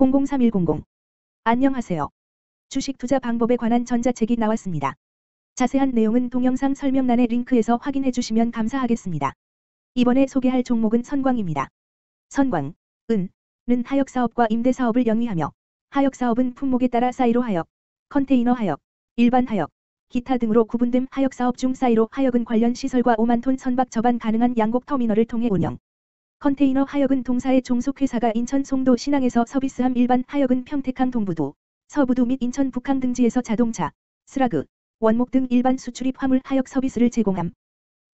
003100 안녕하세요. 주식 투자 방법에 관한 전자책이 나왔습니다. 자세한 내용은 동영상 설명란의 링크에서 확인해 주시면 감사하겠습니다. 이번에 소개할 종목은 선광입니다. 선광, 은, 는 하역사업과 임대사업을 영위하며 하역사업은 품목에 따라 사이로 하역, 컨테이너 하역, 일반 하역, 기타 등으로 구분됨 하역사업 중 사이로 하역은 관련 시설과 5만 톤 선박 저반 가능한 양곡 터미널을 통해 운영. 컨테이너 하역은 동사의 종속회사가 인천 송도 신항에서 서비스함 일반 하역은 평택항 동부두, 서부두 및 인천 북항 등지에서 자동차, 슬래그, 원목 등 일반 수출입 화물 하역 서비스를 제공함.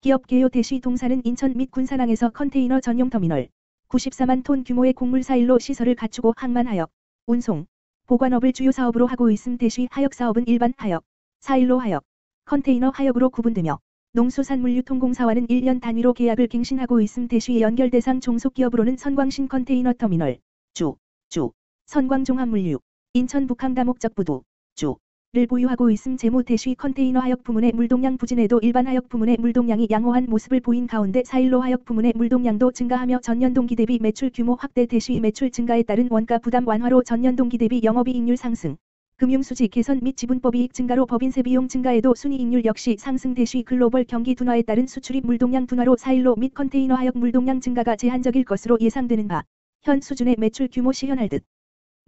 기업 개요 대시 동사는 인천 및 군산항에서 컨테이너 전용 터미널, 94만 톤 규모의 곡물 사일로 시설을 갖추고 항만 하역, 운송, 보관업을 주요 사업으로 하고 있음 대시 하역 사업은 일반 하역, 사일로 하역, 컨테이너 하역으로 구분되며 농수산물유통공사와는 1년 단위로 계약을 갱신하고 있음 대시 연결 대상 종속기업으로는 선광신 컨테이너 터미널, 주, 주, 선광종합물류, 인천 북항다목적부두, 주, 를 보유하고 있음 재무 대시 컨테이너 하역 부문의 물동량 부진에도 일반 하역 부문의 물동량이 양호한 모습을 보인 가운데 사일로 하역 부문의 물동량도 증가하며 전년 동기 대비 매출 규모 확대 대시 매출 증가에 따른 원가 부담 완화로 전년 동기 대비 영업이익률 상승, 금융수지 개선 및 지분법 이익 증가로 법인세 비용 증가에도 순이익률 역시 상승 대시 글로벌 경기 둔화에 따른 수출입 물동량 둔화로 사일로 및 컨테이너 하역 물동량 증가가 제한적일 것으로 예상되는 바, 현 수준의 매출 규모 시현할 듯.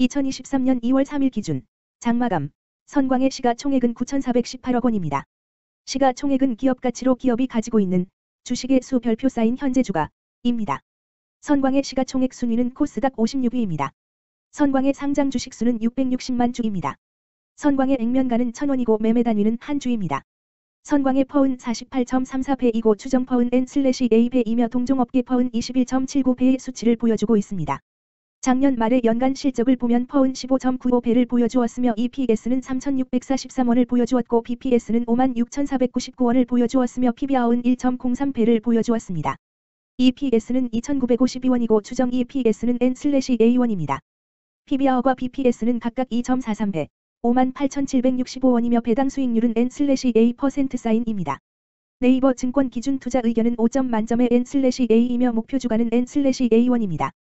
2023년 2월 3일 기준, 장마감, 선광의 시가총액은 9,418억 원입니다. 시가총액은 기업 가치로 기업이 가지고 있는 주식의 수 별표 쌓인 현재 주가입니다. 선광의 시가총액 순위는 코스닥 56위입니다. 선광의 상장 주식 수는 660만 주입니다. 선광의 액면가는 1000원이고 매매 단위는 한 주입니다. 선광의 퍼은 48.34배이고 추정 퍼은 N/A배이며 동종업계 퍼은 21.79배의 수치를 보여주고 있습니다. 작년 말의 연간 실적을 보면 퍼은 15.95배를 보여주었으며 EPS는 3,643원을 보여주었고 BPS는 56,499원을 보여주었으며 PBR은 1.03배를 보여주었습니다. EPS는 2,952원이고 추정 EPS는 N/A1입니다. PBR과 BPS는 각각 2.43배, 58,765원이며 배당 수익률은 N/A% 사인입니다. 네이버 증권 기준 투자 의견은 5점 만점의 N/A이며 목표 주가는 N/A1입니다.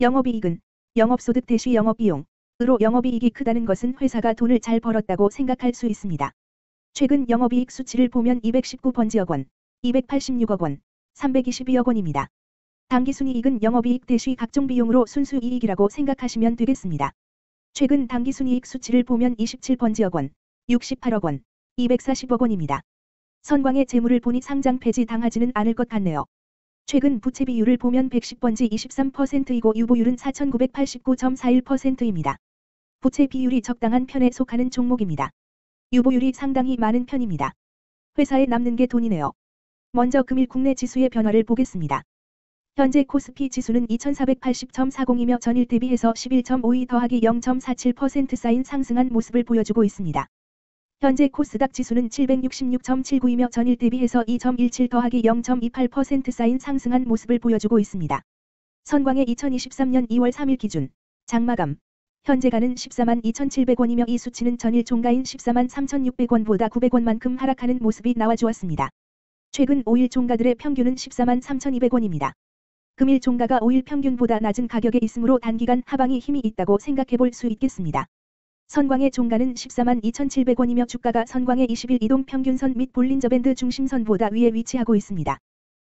영업이익은 영업소득 대시 영업비용 으로 영업이익이 크다는 것은 회사가 돈을 잘 벌었다고 생각할 수 있습니다. 최근 영업이익 수치를 보면 219번지억 원, 286억 원, 322억 원입니다. 당기순이익은 영업이익 대시 각종 비용으로 순수이익이라고 생각하시면 되겠습니다. 최근 당기순이익 수치를 보면 27번지억 원, 68억 원, 240억 원입니다. 선광의 재물을 보니 상장 폐지 당하지는 않을 것 같네요. 최근 부채 비율을 보면 110번지 23%이고 유보율은 4989.41%입니다. 부채 비율이 적당한 편에 속하는 종목입니다. 유보율이 상당히 많은 편입니다. 회사에 남는 게 돈이네요. 먼저 금일 국내 지수의 변화를 보겠습니다. 현재 코스피 지수는 2480.40이며 전일 대비해서 11.52 더하기 0.47% 쌓인 상승한 모습을 보여주고 있습니다. 현재 코스닥 지수는 766.79이며 전일 대비해서 2.17 더하기 0.28% 쌓인 상승한 모습을 보여주고 있습니다. 선광의 2023년 2월 3일 기준 장마감 현재가는 14만 2,700원이며 이 수치는 전일 종가인 14만 3,600원보다 900원만큼 하락하는 모습이 나와주었습니다. 최근 5일 종가들의 평균은 14만 3,200원입니다. 금일 종가가 5일 평균보다 낮은 가격에 있으므로 단기간 하방이 힘이 있다고 생각해 볼 수 있겠습니다. 선광의 종가는 14만 2,700원이며 주가가 선광의 20일 이동 평균선 및 볼린저밴드 중심선보다 위에 위치하고 있습니다.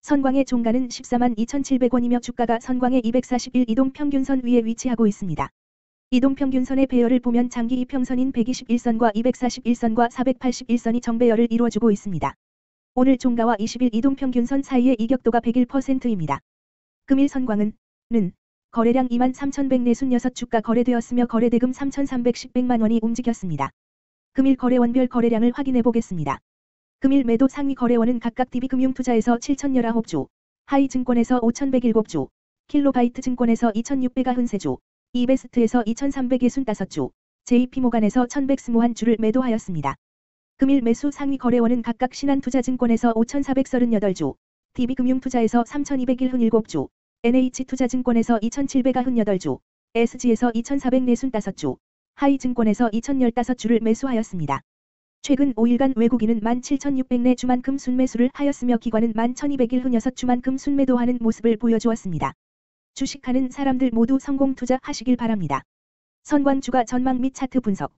선광의 종가는 14만 2,700원이며 주가가 선광의 241 이동 평균선 위에 위치하고 있습니다. 이동 평균선의 배열을 보면 장기 이평선인 121선과 241선과 481선이 정배열을 이루어주고 있습니다. 오늘 종가와 20일 이동 평균선 사이의 이격도가 101%입니다. 금일 선광은 는 거래량 2만 3,146 주가 거래되었으며 거래대금 3,310백만 원이 움직였습니다. 금일 거래원별 거래량을 확인해 보겠습니다. 금일 매도 상위 거래원은 각각 DB금융투자에서 7,019주, 하이증권에서 5,107주, 킬로바이트 증권에서 2,693주, 이베스트에서 2,365주, JP모간에서 1,121주를 매도하였습니다. 금일 매수 상위 거래원은 각각 신한투자증권에서 5,438주, DB금융투자에서 3,201주, NH투자증권에서 2,798주, SG에서 2,445주, 하이증권에서 2,015주를 매수하였습니다. 최근 5일간 외국인은 17,600내 주만큼 순매수를 하였으며 기관은 11,201후6주만큼 순매도 하는 모습을 보여주었습니다. 주식하는 사람들 모두 성공 투자하시길 바랍니다. 선광 주가 전망 및 차트 분석